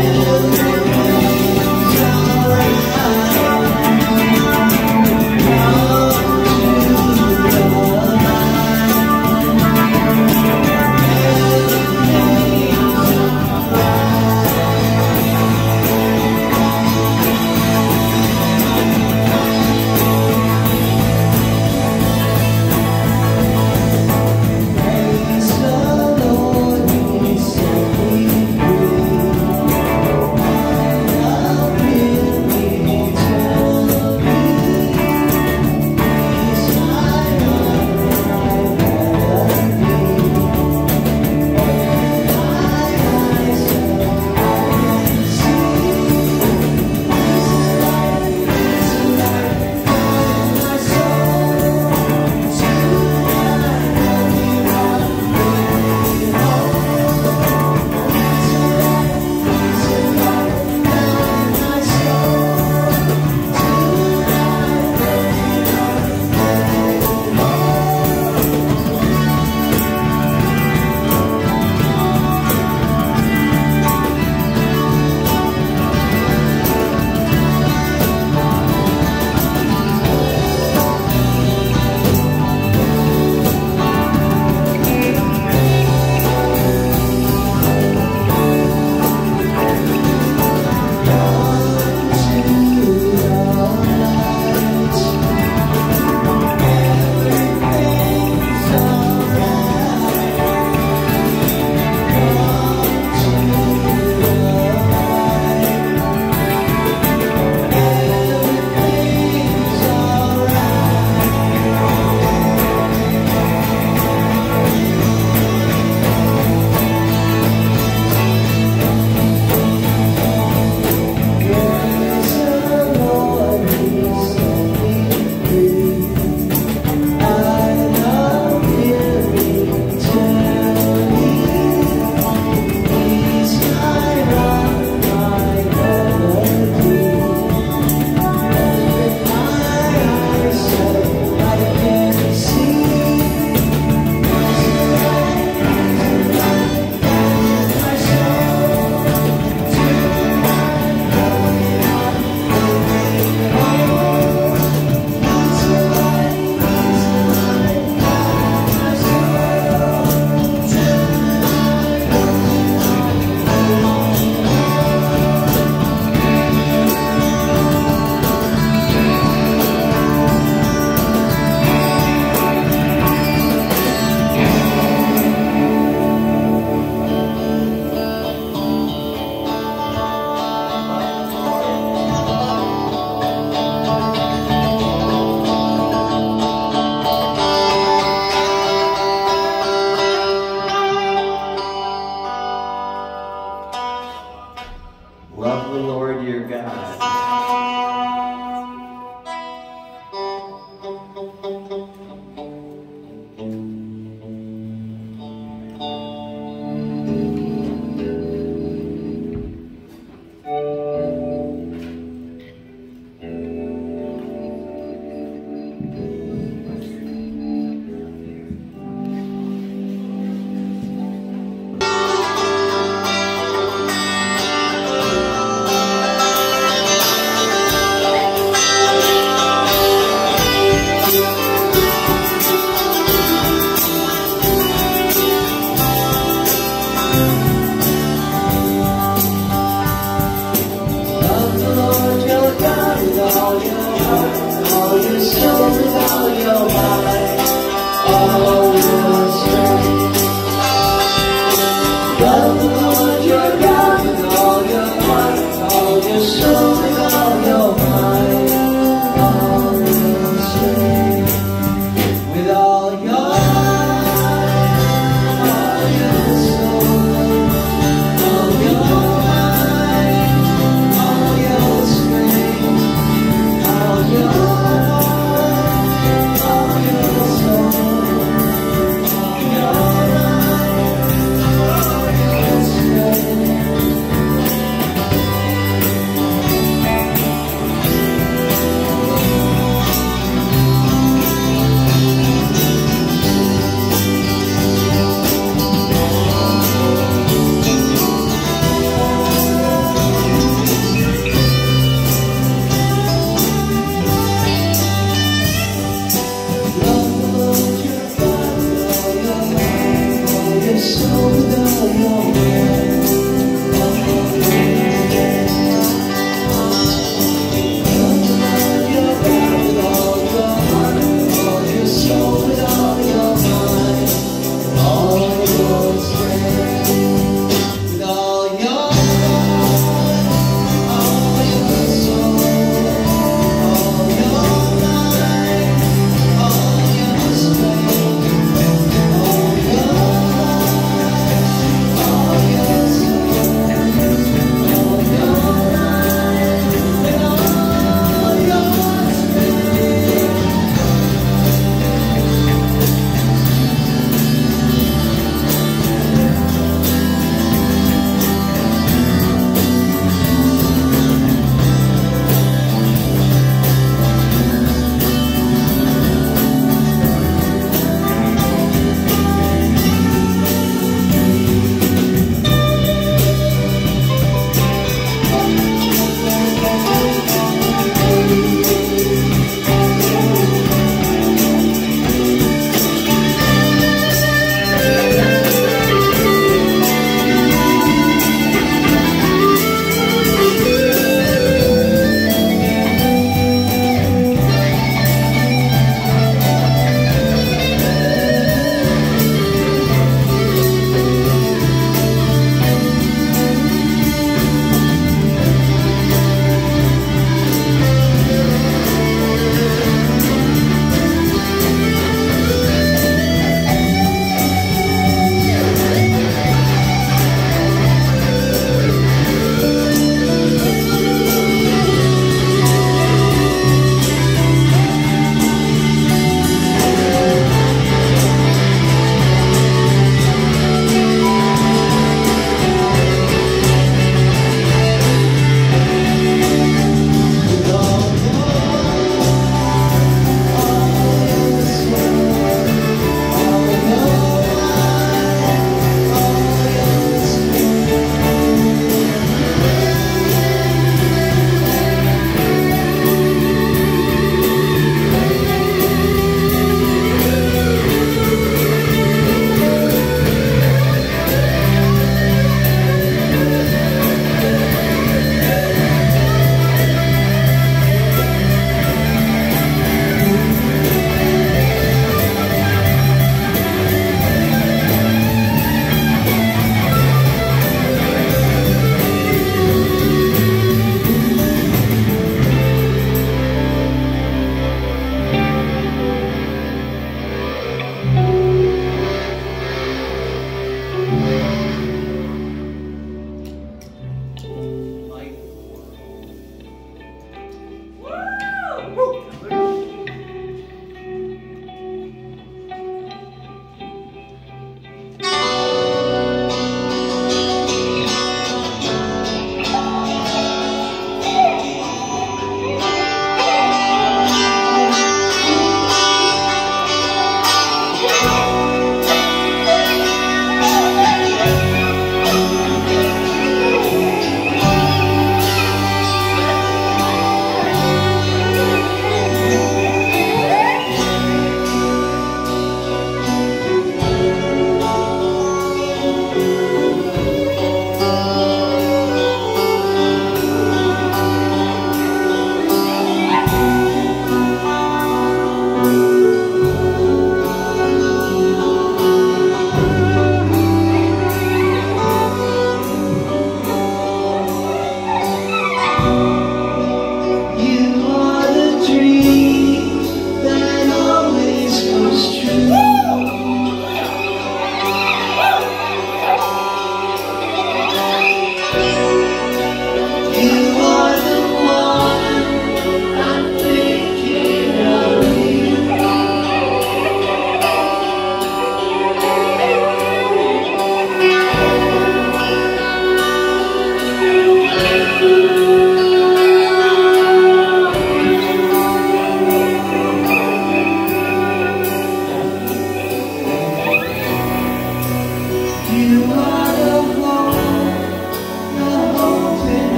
Amen.